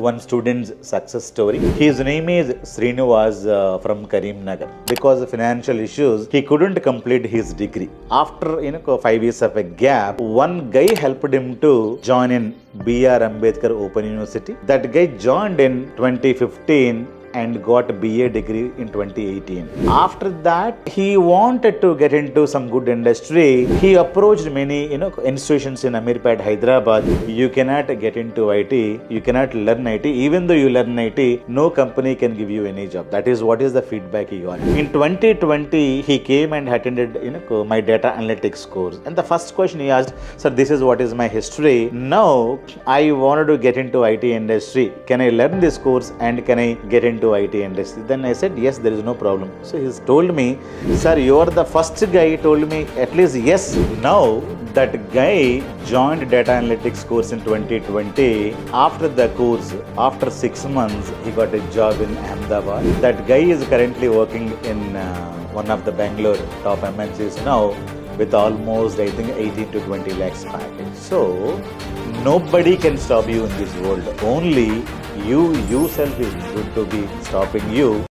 one student's success story. His name is Srinivas uh, from Karimnagar. Because of financial issues, he couldn't complete his degree. After you know five years of a gap, one guy helped him to join in B.R. Ambedkar Open University. That guy joined in 2015 and got BA degree in 2018. After that, he wanted to get into some good industry. He approached many, you know, institutions in Amirpet, Hyderabad. You cannot get into IT. You cannot learn IT. Even though you learn IT, no company can give you any job. That is what is the feedback he got. In 2020, he came and attended, you know, my data analytics course. And the first question he asked, "Sir, this is what is my history. Now I wanted to get into IT industry. Can I learn this course and can I get into IT industry? Then I said, yes, there is no problem. So he's told me, sir, you are the first guy told me at least yes. Now that guy joined data analytics course in 2020. After the course, after six months, he got a job in Ahmedabad. That guy is currently working in uh, one of the Bangalore top MNCs now with almost I think 18 to 20 lakhs package. So nobody can stop you in this world. Only you yourself is going to be stopping you.